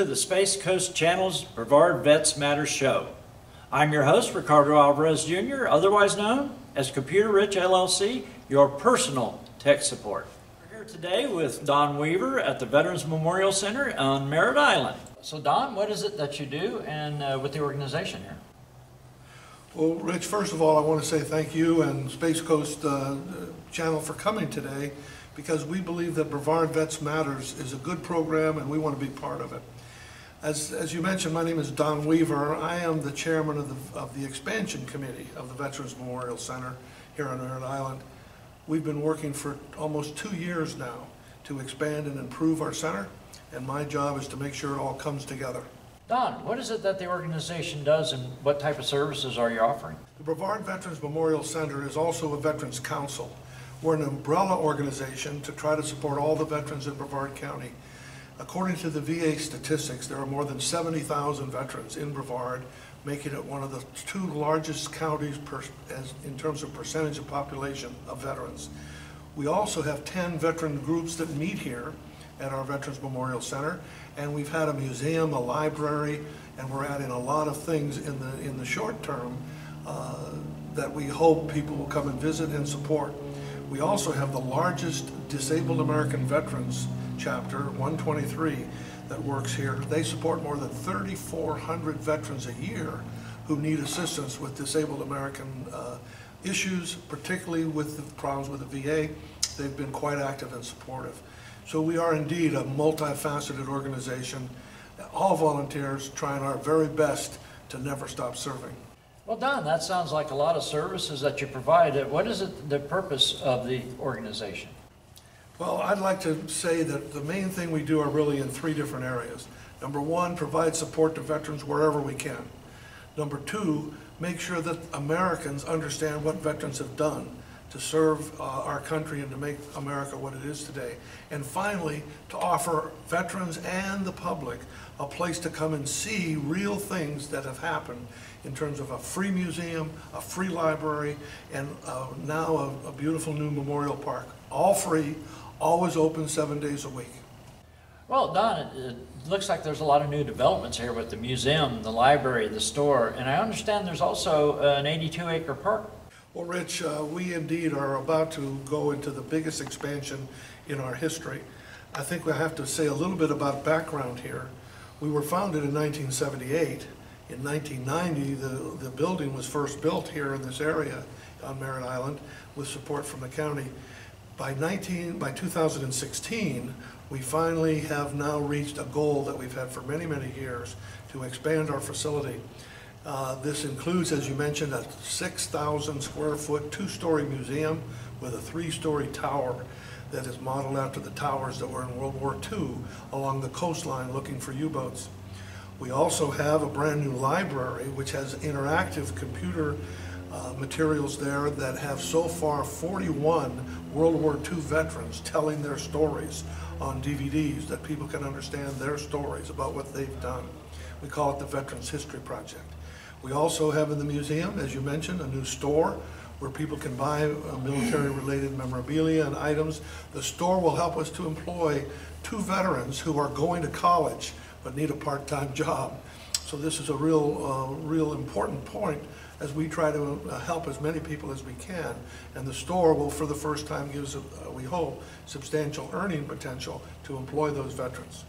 to the Space Coast Channel's Brevard Vets Matter show. I'm your host, Ricardo Alvarez Jr., otherwise known as Computer Rich LLC, your personal tech support. We're here today with Don Weaver at the Veterans Memorial Center on Merritt Island. So, Don, what is it that you do and uh, with the organization here? Well, Rich, first of all, I want to say thank you and Space Coast uh, Channel for coming today because we believe that Brevard Vets Matters is a good program and we want to be part of it. As, as you mentioned, my name is Don Weaver. I am the chairman of the, of the expansion committee of the Veterans Memorial Center here on Merritt Island. We've been working for almost two years now to expand and improve our center, and my job is to make sure it all comes together. Don, what is it that the organization does and what type of services are you offering? The Brevard Veterans Memorial Center is also a Veterans Council. We're an umbrella organization to try to support all the veterans in Brevard County. According to the VA statistics, there are more than 70,000 veterans in Brevard, making it one of the two largest counties per, as, in terms of percentage of population of veterans. We also have 10 veteran groups that meet here at our Veterans Memorial Center, and we've had a museum, a library, and we're adding a lot of things in the, in the short term uh, that we hope people will come and visit and support. We also have the largest disabled American veterans chapter, 123, that works here. They support more than 3,400 veterans a year who need assistance with disabled American uh, issues, particularly with the problems with the VA. They've been quite active and supportive. So we are indeed a multifaceted organization, all volunteers trying our very best to never stop serving. Well, Don, that sounds like a lot of services that you provide. What is it, the purpose of the organization? Well, I'd like to say that the main thing we do are really in three different areas. Number one, provide support to veterans wherever we can. Number two, make sure that Americans understand what veterans have done to serve uh, our country and to make America what it is today. And finally, to offer veterans and the public a place to come and see real things that have happened in terms of a free museum, a free library, and uh, now a, a beautiful new memorial park. All free, always open seven days a week. Well, Don, it, it, looks like there's a lot of new developments here with the museum, the library, the store, and I understand there's also an 82 acre park. Well, Rich, uh, we indeed are about to go into the biggest expansion in our history. I think we have to say a little bit about background here. We were founded in 1978 in 1990, the, the building was first built here in this area on Merritt Island with support from the county. By, 19, by 2016, we finally have now reached a goal that we've had for many, many years to expand our facility. Uh, this includes, as you mentioned, a 6,000 square foot, two-story museum with a three-story tower that is modeled after the towers that were in World War II along the coastline looking for U-boats. We also have a brand new library which has interactive computer uh, materials there that have so far 41 World War II veterans telling their stories on DVDs that people can understand their stories about what they've done. We call it the Veterans History Project. We also have in the museum, as you mentioned, a new store where people can buy uh, military-related memorabilia and items. The store will help us to employ two veterans who are going to college but need a part-time job. So this is a real, uh, real important point as we try to uh, help as many people as we can. And the store will, for the first time, give us, uh, we hope, substantial earning potential to employ those veterans.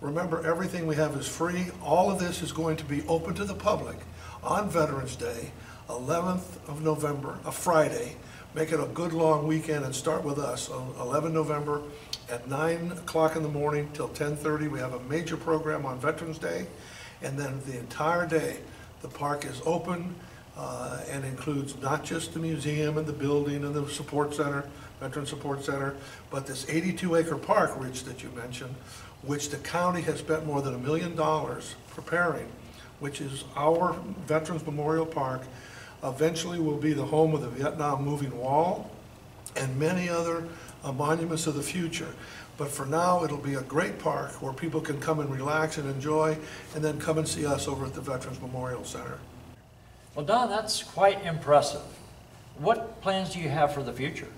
Remember, everything we have is free. All of this is going to be open to the public on Veterans Day, 11th of November, a Friday. Make it a good long weekend and start with us on 11 November at 9 o'clock in the morning till 10.30. We have a major program on Veterans Day. And then the entire day, the park is open uh, and includes not just the museum and the building and the support center, Veteran Support Center, but this 82 acre park, Rich, that you mentioned, which the county has spent more than a million dollars preparing, which is our Veterans Memorial Park, eventually will be the home of the Vietnam Moving Wall and many other uh, monuments of the future. But for now, it'll be a great park where people can come and relax and enjoy, and then come and see us over at the Veterans Memorial Center. Well, Don, that's quite impressive. What plans do you have for the future?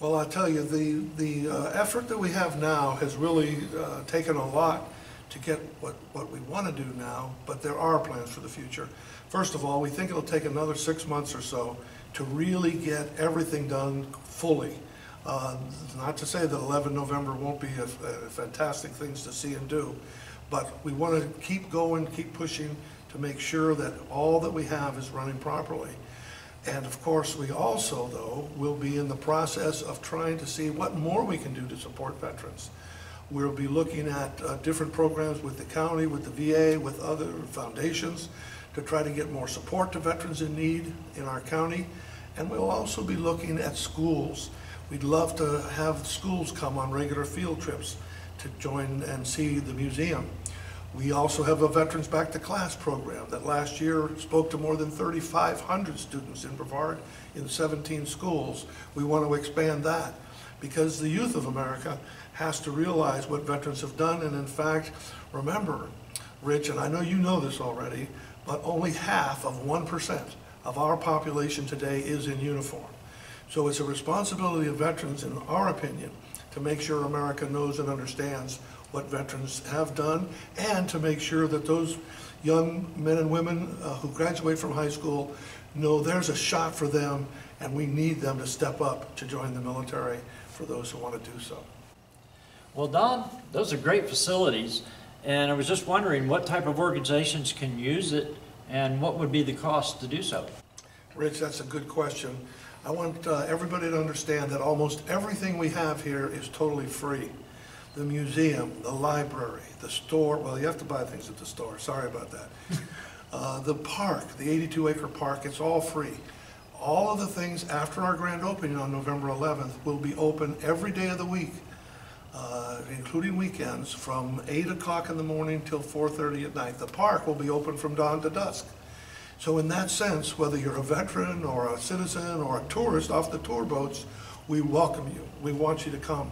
Well, I'll tell you, the, the uh, effort that we have now has really uh, taken a lot to get what, what we want to do now, but there are plans for the future. First of all, we think it'll take another six months or so to really get everything done fully. Uh, Not to say that 11 November won't be a a fantastic things to see and do, but we want to keep going, keep pushing to make sure that all that we have is running properly. And of course, we also, though, will be in the process of trying to see what more we can do to support veterans. We'll be looking at uh, different programs with the county, with the VA, with other foundations to try to get more support to veterans in need in our county. And we'll also be looking at schools. We'd love to have schools come on regular field trips to join and see the museum. We also have a Veterans Back to Class program that last year spoke to more than 3,500 students in Brevard in 17 schools. We want to expand that because the youth of America has to realize what veterans have done. And in fact, remember, Rich, and I know you know this already, but only half of 1% of our population today is in uniform. So it's a responsibility of veterans, in our opinion, to make sure America knows and understands what veterans have done, and to make sure that those young men and women uh, who graduate from high school know there's a shot for them, and we need them to step up to join the military for those who want to do so. Well, Don, those are great facilities, and I was just wondering what type of organizations can use it and what would be the cost to do so? Rich, that's a good question. I want uh, everybody to understand that almost everything we have here is totally free. The museum, the library, the store, well, you have to buy things at the store, sorry about that. Uh, The park, the 82-acre park, it's all free. All of the things after our grand opening on November 11th will be open every day of the week, uh, including weekends, from 8 o'clock in the morning till 4:30 at night. The park will be open from dawn to dusk. So in that sense, whether you're a veteran or a citizen or a tourist off the tour boats, we welcome you. We want you to come.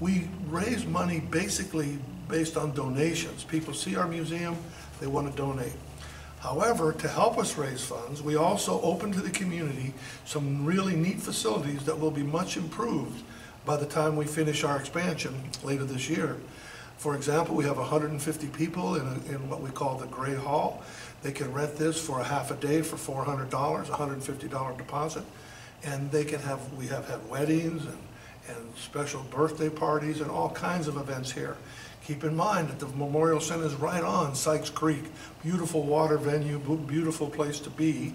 We raise money basically based on donations. People see our museum, they want to donate. However, to help us raise funds, we also open to the community some really neat facilities that will be much improved by the time we finish our expansion later this year. For example, we have 150 people in, a- in what we call the Gray Hall. They can rent this for a half a day for $400, $150 deposit. And they can have, we have had weddings and, and special birthday parties and all kinds of events here. Keep in mind that the Memorial Center is right on Sykes Creek. Beautiful water venue, beautiful place to be,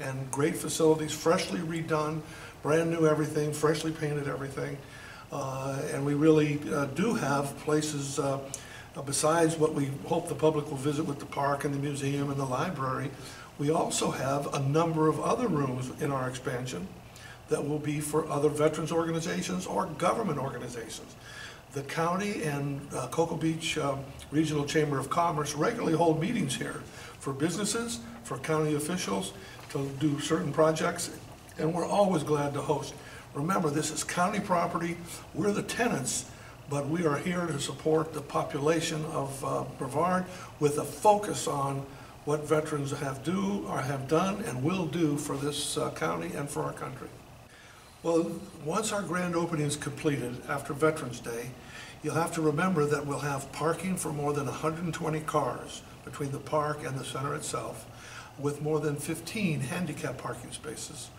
and great facilities, freshly redone, brand new everything, freshly painted everything. Uh, And we really uh, do have places, uh, uh, besides what we hope the public will visit with the park and the museum and the library, we also have a number of other rooms in our expansion that will be for other veterans organizations or government organizations. The county and uh, Cocoa Beach um, Regional Chamber of Commerce regularly hold meetings here for businesses, for county officials, to do certain projects, and we're always glad to host. Remember, this is county property, we're the tenants, but we are here to support the population of uh, Brevard with a focus on what veterans have do, or have done, and will do for this uh, county and for our country. Well, once our grand opening is completed after Veterans Day, you'll have to remember that we'll have parking for more than 120 cars between the park and the center itself, with more than 15 handicap parking spaces.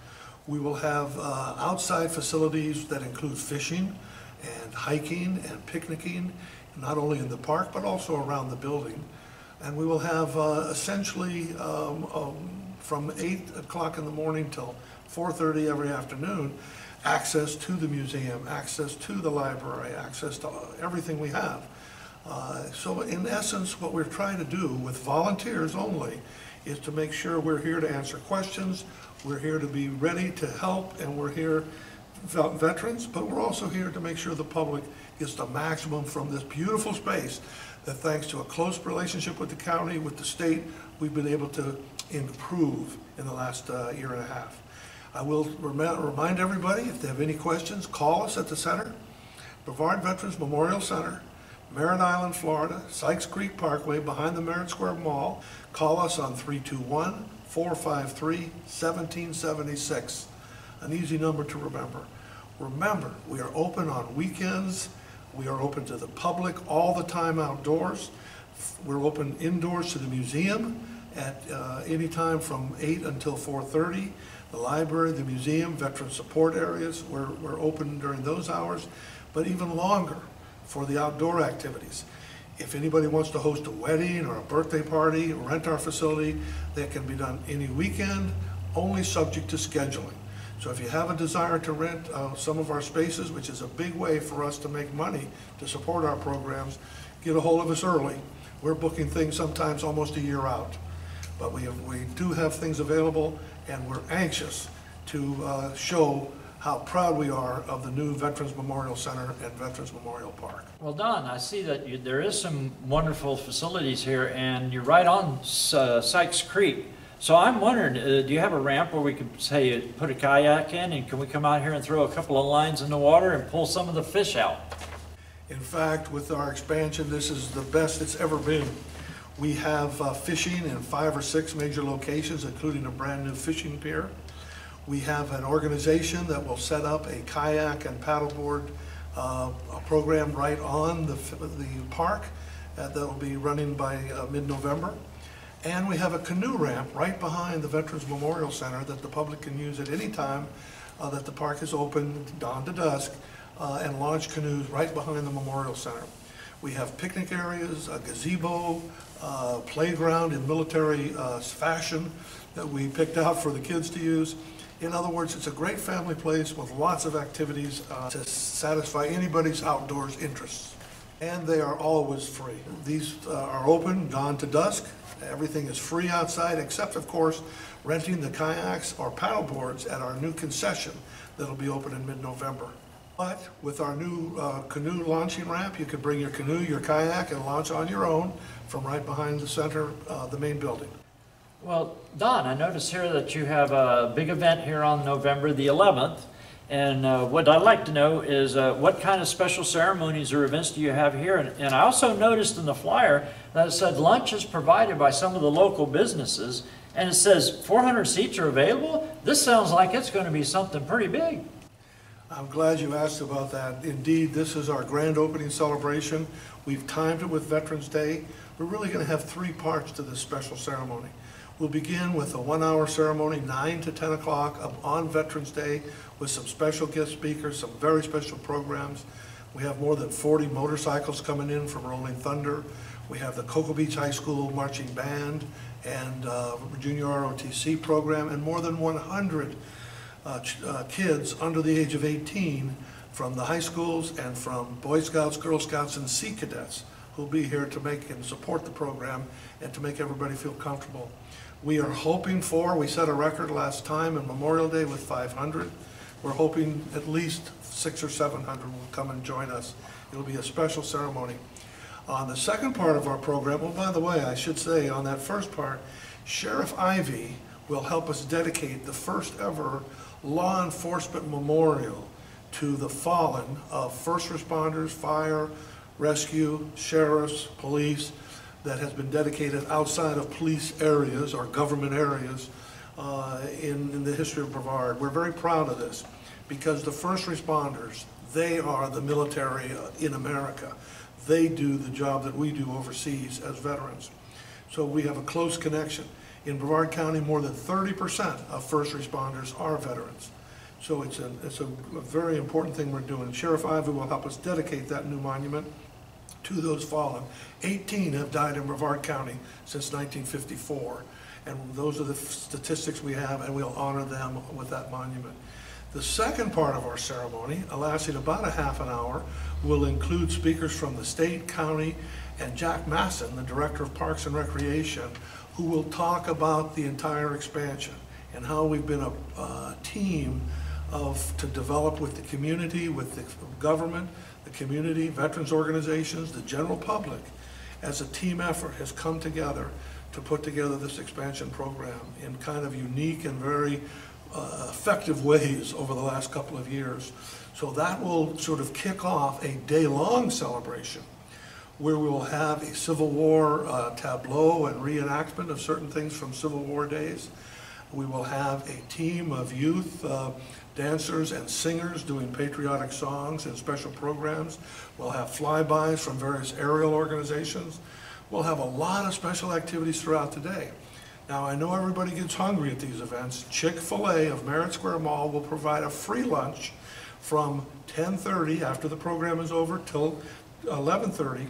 We will have uh, outside facilities that include fishing and hiking and picnicking, not only in the park, but also around the building. And we will have uh, essentially um, um, from 8 o'clock in the morning till 4:30 every afternoon, access to the museum, access to the library, access to everything we have. Uh, So in essence, what we're trying to do with volunteers only is to make sure we're here to answer questions, we're here to be ready to help, and we're here veterans, but we're also here to make sure the public gets the maximum from this beautiful space that thanks to a close relationship with the county, with the state, we've been able to improve in the last uh, year and a half. I will remi- remind everybody, if they have any questions, call us at the center, Brevard Veterans Memorial Center, Merritt Island, Florida, Sykes Creek Parkway, behind the Merritt Square Mall. Call us on 321-453-1776, an easy number to remember. Remember, we are open on weekends, we are open to the public all the time outdoors. We're open indoors to the museum at uh, any time from 8 until 4:30. The library, the museum, veteran support areas, we're, we're open during those hours, but even longer for the outdoor activities. If anybody wants to host a wedding or a birthday party, rent our facility, that can be done any weekend, only subject to scheduling. So if you have a desire to rent uh, some of our spaces, which is a big way for us to make money to support our programs, get a hold of us early. We're booking things sometimes almost a year out. But we have, we do have things available, and we're anxious to uh, show how proud we are of the new Veterans Memorial Center and Veterans Memorial Park. Well, Don, I see that you, there is some wonderful facilities here, and you're right on uh, Sykes Creek. So I'm wondering, uh, do you have a ramp where we could say put a kayak in, and can we come out here and throw a couple of lines in the water and pull some of the fish out? In fact, with our expansion, this is the best it's ever been. We have uh, fishing in five or six major locations, including a brand-new fishing pier. We have an organization that will set up a kayak and paddleboard uh, program right on the, the park uh, that will be running by uh, mid-November. And we have a canoe ramp right behind the Veterans Memorial Center that the public can use at any time uh, that the park is open, dawn to dusk, uh, and launch canoes right behind the Memorial Center. We have picnic areas, a gazebo, uh, playground in military uh, fashion that we picked out for the kids to use. In other words, it's a great family place with lots of activities uh, to satisfy anybody's outdoors interests. And they are always free. These uh, are open dawn to dusk. Everything is free outside, except, of course, renting the kayaks or paddle boards at our new concession that'll be open in mid-November. But with our new uh, canoe launching ramp, you can bring your canoe, your kayak, and launch on your own from right behind the center, uh, the main building. Well, Don, I notice here that you have a big event here on November the 11th. And uh, what I'd like to know is uh, what kind of special ceremonies or events do you have here? And, and I also noticed in the flyer that said lunch is provided by some of the local businesses. And it says 400 seats are available. This sounds like it's going to be something pretty big. I'm glad you asked about that. Indeed, this is our grand opening celebration. We've timed it with Veterans Day. We're really going to have three parts to this special ceremony. We'll begin with a one-hour ceremony, 9 to 10 o'clock on Veterans Day, with some special guest speakers, some very special programs. We have more than 40 motorcycles coming in from Rolling Thunder. We have the Cocoa Beach High School Marching Band and uh, Junior ROTC program, and more than 100 uh, uh, kids under the age of 18 from the high schools and from Boy Scouts, Girl Scouts, and Sea Cadets who'll be here to make and support the program and to make everybody feel comfortable. We are hoping for, we set a record last time in Memorial Day with 500. We're hoping at least six or 700 will come and join us. It'll be a special ceremony. On the second part of our program, well, by the way, I should say on that first part, Sheriff Ivey will help us dedicate the first ever law enforcement memorial to the fallen of first responders, fire, rescue, sheriffs, police, that has been dedicated outside of police areas or government areas uh, in, in the history of Brevard. We're very proud of this because the first responders, they are the military in America. They do the job that we do overseas as veterans. So we have a close connection. In Brevard County, more than 30% of first responders are veterans. So it's a, it's a, a very important thing we're doing. Sheriff Ivey will help us dedicate that new monument to those fallen. 18 have died in Brevard County since 1954. And those are the statistics we have, and we'll honor them with that monument. The second part of our ceremony, lasting about a half an hour, will include speakers from the state, county, and Jack Masson, the Director of Parks and Recreation, who will talk about the entire expansion and how we've been a, a team of, to develop with the community, with the government, the community, veterans organizations, the general public, as a team effort has come together to put together this expansion program in kind of unique and very uh, effective ways over the last couple of years. So that will sort of kick off a day-long celebration where we will have a Civil War uh, tableau and reenactment of certain things from Civil War days. We will have a team of youth uh, dancers and singers doing patriotic songs and special programs. We'll have flybys from various aerial organizations. We'll have a lot of special activities throughout the day. Now, I know everybody gets hungry at these events. Chick-fil-A of Merritt Square Mall will provide a free lunch from 10:30 after the program is over till 11:30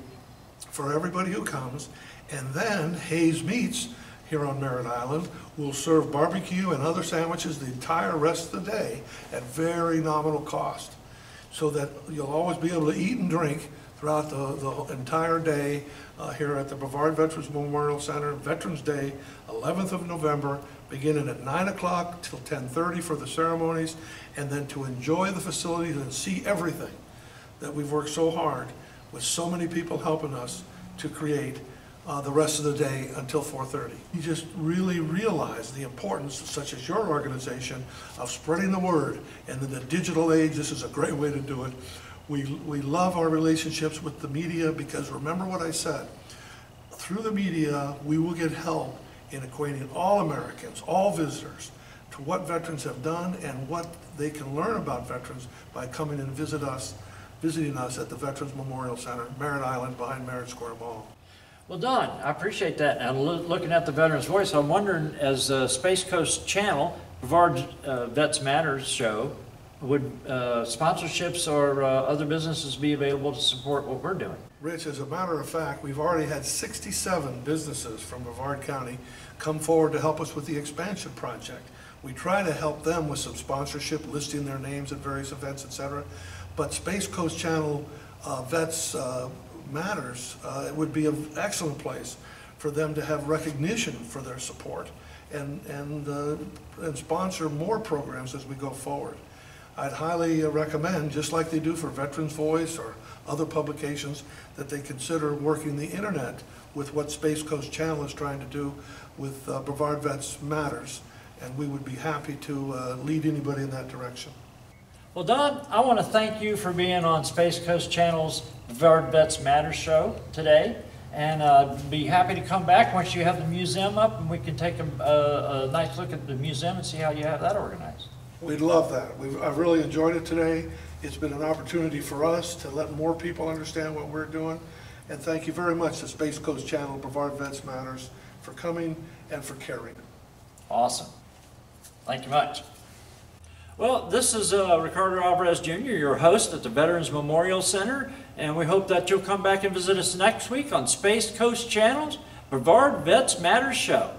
for everybody who comes. And then Hayes Meats here on Merritt Island will serve barbecue and other sandwiches the entire rest of the day at very nominal cost. So that you'll always be able to eat and drink throughout the, the entire day uh, here at the Brevard Veterans Memorial Center, Veterans Day, 11th of November, beginning at 9 o'clock till 10:30 for the ceremonies, and then to enjoy the facilities and see everything that we've worked so hard with so many people helping us to create uh, the rest of the day until 4:30. You just really realize the importance, such as your organization, of spreading the word. And in the digital age, this is a great way to do it. We, we love our relationships with the media because remember what I said, through the media, we will get help in acquainting all Americans, all visitors, to what veterans have done and what they can learn about veterans by coming and visit us, visiting us at the Veterans Memorial Center, Merritt Island, behind Merritt Square Mall. Well, Don, I appreciate that. Loo- looking at the Veterans Voice, I'm wondering, as uh, Space Coast Channel, Brevard uh, Vets Matters show, would uh, sponsorships or uh, other businesses be available to support what we're doing? Rich, as a matter of fact, we've already had 67 businesses from Brevard County come forward to help us with the expansion project. We try to help them with some sponsorship, listing their names at various events, etc. But Space Coast Channel uh, Vets uh, Matters, uh, it would be an excellent place for them to have recognition for their support and, and, uh, and sponsor more programs as we go forward. I'd highly uh, recommend, just like they do for Veterans Voice or other publications, that they consider working the internet with what Space Coast Channel is trying to do with uh, Brevard Vets Matters. And we would be happy to uh, lead anybody in that direction. Well, Don, I want to thank you for being on Space Coast Channel's Brevard Vets Matters show today. And uh, be happy to come back once you have the museum up and we can take a, a, a nice look at the museum and see how you have that organized. We'd love that. We've, I've really enjoyed it today. It's been an opportunity for us to let more people understand what we're doing. And thank you very much to Space Coast Channel, Brevard Vets Matters, for coming and for caring. Awesome. Thank you much. Well, this is uh, Ricardo Alvarez Jr., your host at the Veterans Memorial Center, and we hope that you'll come back and visit us next week on Space Coast Channel's Brevard Vets Matters Show.